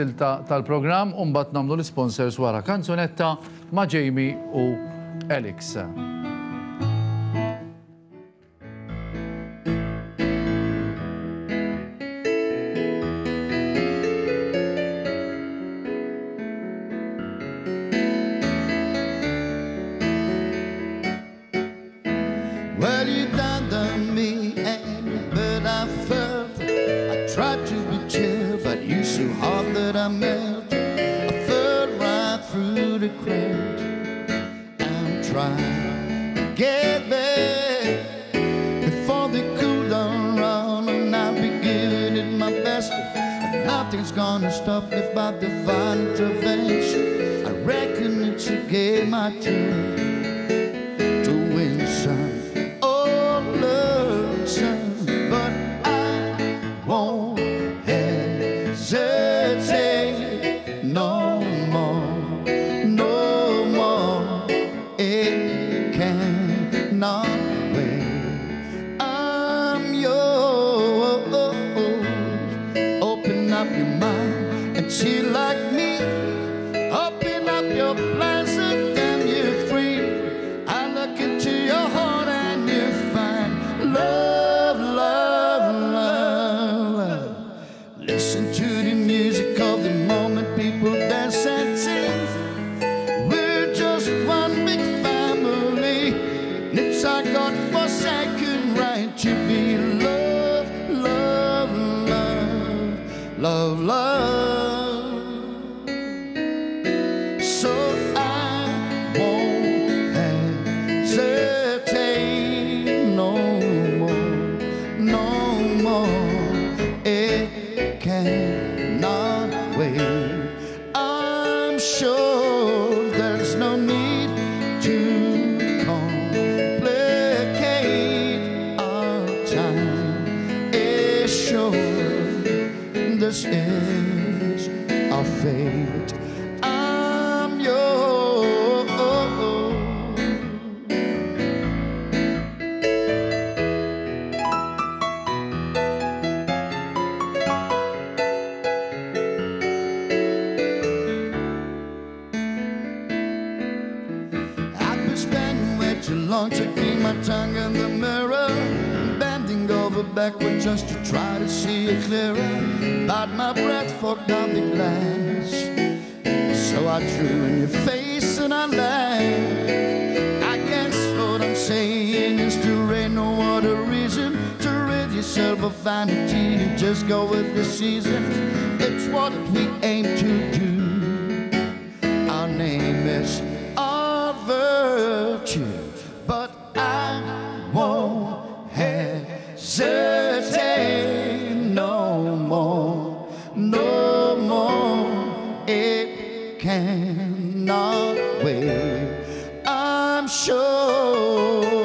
silta tal-program un-bat namlu l-sponsors wara kanzonetta ma' Jamie u Alex. Well, you I melt. I fell right through the crowd. I'm trying to get back before they cool down and I'll be giving it my best. But nothing's gonna stop me by divine intervention. I reckon it's a game I turn this is our fate. I'm yours. I've been spending way too long keep my tongue in the mirror, backward just to try to see it clearer. But my breath fogged up the glass, so I drew in your face and I laughed. I guess what I'm saying is there ain't no other reason to rid yourself of vanity. You just go with the season. It's what we aim to do. Our name is our virtue, but I won't hesitate cannot wait. I'm sure.